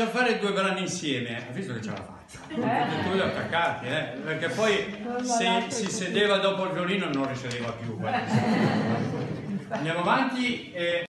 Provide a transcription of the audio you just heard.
faccia fare due brani insieme, ha visto che ce l'ha fatta. Tutti e due attaccati, eh? perché poi se si sedeva dopo il violino non riceveva più. Andiamo avanti. E...